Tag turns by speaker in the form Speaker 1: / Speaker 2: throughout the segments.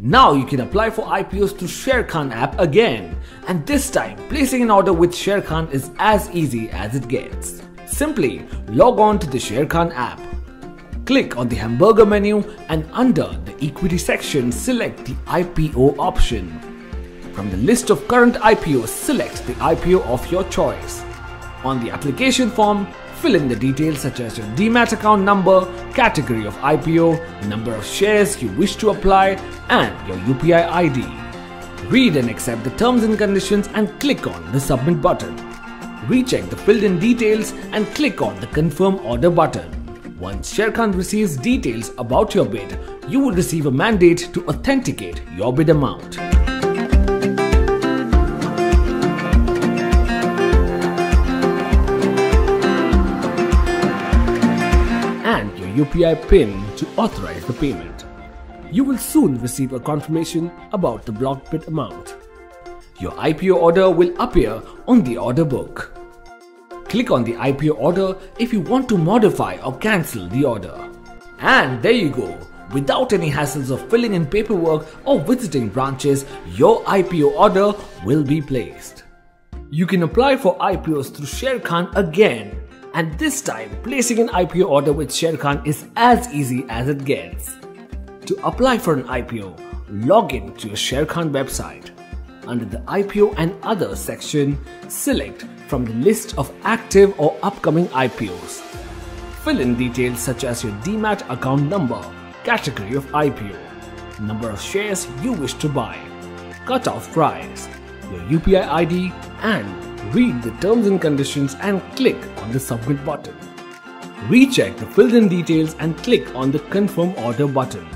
Speaker 1: Now you can apply for IPOs through Sharekhan app again. And this time, placing an order with Sharekhan is as easy as it gets. Simply log on to the Sharekhan app. Click on the hamburger menu and under the equity section, select the IPO option. From the list of current IPOs, select the IPO of your choice. On the application form, Fill in the details such as your demat account number, category of IPO, number of shares you wish to apply, and your UPI ID. Read and accept the terms and conditions and click on the submit button. Recheck the filled in details and click on the confirm order button. Once Sharekhan receives details about your bid, you will receive a mandate to authenticate your bid amount. UPI PIN to authorize the payment. You will soon receive a confirmation about the blocked bid amount. Your IPO order will appear on the order book. Click on the IPO order if you want to modify or cancel the order. And there you go. Without any hassles of filling in paperwork or visiting branches, your IPO order will be placed. You can apply for IPOs through Sharekhan again and this time, placing an IPO order with Sharekhan is as easy as it gets. To apply for an IPO, log in to your Sharekhan website. Under the IPO and Other section, select from the list of active or upcoming IPOs. Fill in details such as your demat account number, category of IPO, number of shares you wish to buy, cut-off price, your UPI ID and read the terms and conditions and click on the submit button. Recheck the filled in details and click on the confirm order button.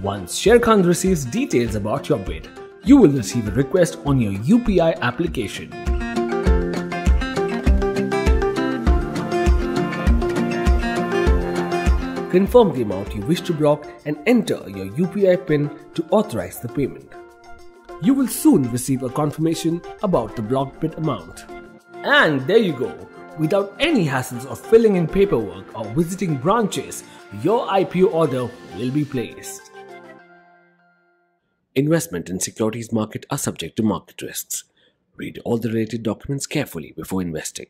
Speaker 1: Once Sharekhan receives details about your bid, you will receive a request on your UPI application. Confirm the amount you wish to block and enter your UPI PIN to authorize the payment you will soon receive a confirmation about the blocked bid amount. And there you go. Without any hassles of filling in paperwork or visiting branches, your IPO order will be placed.
Speaker 2: Investment in securities market are subject to market risks. Read all the related documents carefully before investing.